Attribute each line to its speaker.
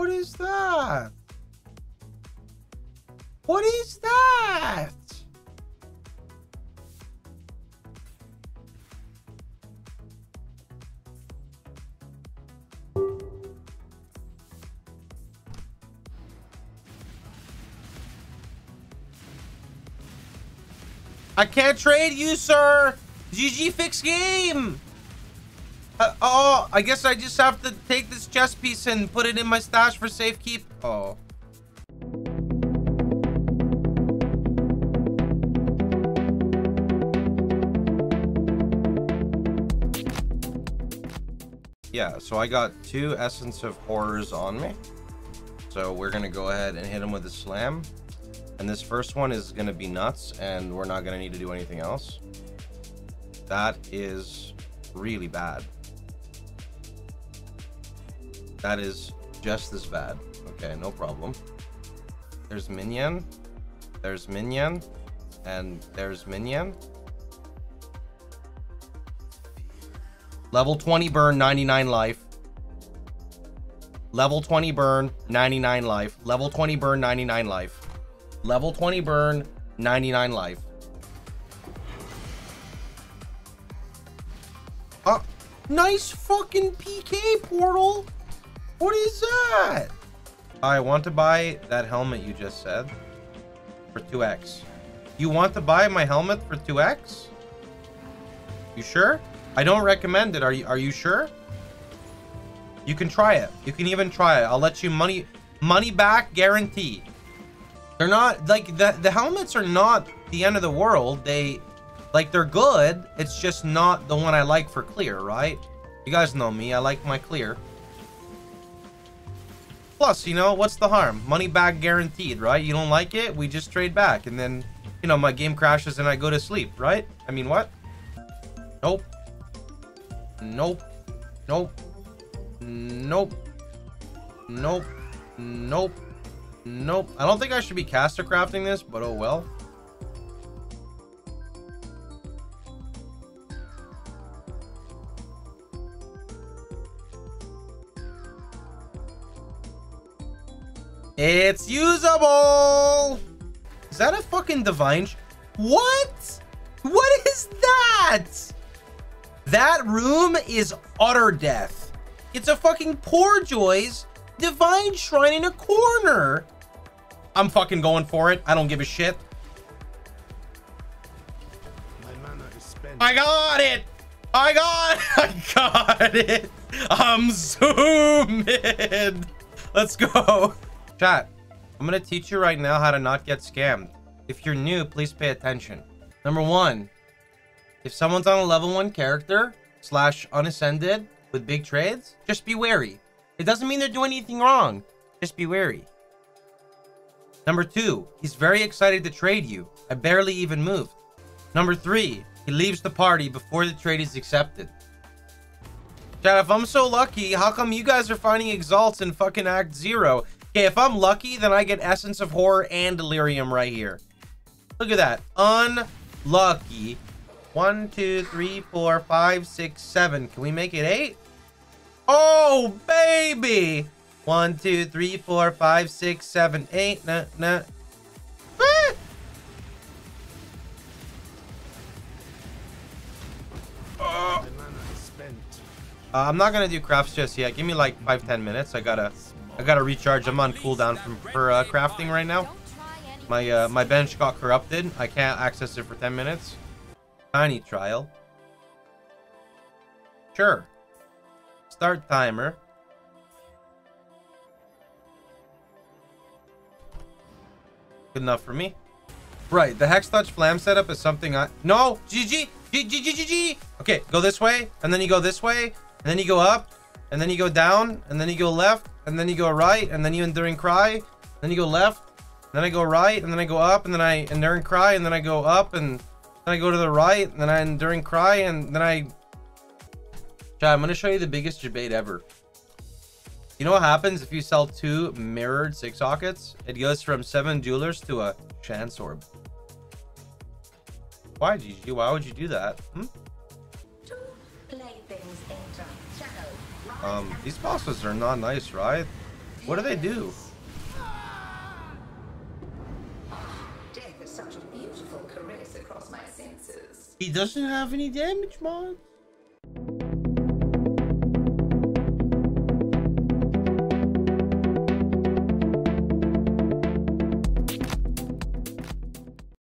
Speaker 1: What is that? What is that? I can't trade you, sir. GG fix game. Uh, oh, I guess I just have to take this chess piece and put it in my stash for safekeep. Oh. Yeah, so I got two Essence of Horrors on me. So we're going to go ahead and hit him with a slam. And this first one is going to be nuts, and we're not going to need to do anything else. That is really bad. That is just as bad. Okay, no problem. There's Minion. There's Minion. And there's Minion. Level 20 burn, 99 life. Level 20 burn, 99 life. Level 20 burn, 99 life. Level 20 burn, 99 life. Uh, nice fucking PK portal. What is that? I want to buy that helmet you just said for 2x. You want to buy my helmet for 2x? You sure? I don't recommend it. Are you are you sure? You can try it. You can even try it. I'll let you money money back guarantee. They're not like the the helmets are not the end of the world. They like they're good. It's just not the one I like for clear, right? You guys know me. I like my clear. Plus, you know, what's the harm? Money back guaranteed, right? You don't like it, we just trade back and then, you know, my game crashes and I go to sleep, right? I mean, what? Nope. Nope. Nope. Nope. Nope. Nope. Nope. I don't think I should be caster crafting this, but oh well. It's usable! Is that a fucking divine? What? What is that? That room is utter death. It's a fucking poor joys divine shrine in a corner. I'm fucking going for it. I don't give a shit. My mana is spent. I got it. I got I got it. I'm zoomed. Let's go. Chat, I'm going to teach you right now how to not get scammed. If you're new, please pay attention. Number one, if someone's on a level one character slash unascended with big trades, just be wary. It doesn't mean they're doing anything wrong. Just be wary. Number two, he's very excited to trade you. I barely even moved. Number three, he leaves the party before the trade is accepted. Chat, if I'm so lucky, how come you guys are finding exalts in fucking Act Zero? Okay, if I'm lucky, then I get Essence of Horror and Delirium right here. Look at that. Unlucky. One, two, three, four, five, six, seven. Can we make it eight? Oh, baby! One, two, three, four, five, six, seven, eight. Nah, nah. I'm not gonna do crafts just yet. Give me like five, ten minutes. I gotta, I gotta recharge. I'm on cooldown from for uh, crafting right now. My uh, my bench got corrupted. I can't access it for 10 minutes. Tiny trial. Sure. Start timer. Good enough for me. Right, the Hex Touch Flam setup is something I... No! GG! GG! GG! Okay, go this way, and then you go this way, and then you go up, and then you go down, and then you go left, and then you go right, and then you Enduring Cry, then you go left, then I go right, and then I go up, and then I Enduring Cry, and then I go up, and then I go to the right, and then I Enduring Cry, and then I... Chat, I'm to show you the biggest debate ever. You know what happens if you sell two mirrored six sockets? It goes from seven jewelers to a chance orb. Why, GG? Why would you do that? Hmm? Um, these bosses are not nice, right? What do they do?
Speaker 2: Death is such a beautiful caress across my senses.
Speaker 1: He doesn't have any damage mods.